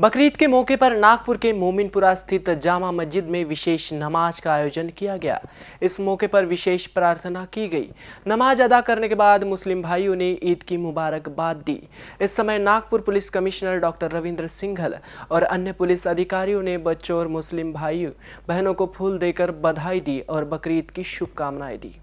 बकरीद के मौके पर नागपुर के मोमिनपुरा स्थित जामा मस्जिद में विशेष नमाज़ का आयोजन किया गया। इस मौके पर विशेष प्रार्थना की गई। नमाज़ अदा करने के बाद मुस्लिम भाइयों ने ईद की मुबारकबाद दी। इस समय Nagpur police commissioner doctor Ravindra Singhal और अन्य पुलिस अधिकारियों ने बच्चों और मुस्लिम भाइयों, बहनों को फूल देकर बधाई दी और बकरीद की शुभकामनाएँ दी।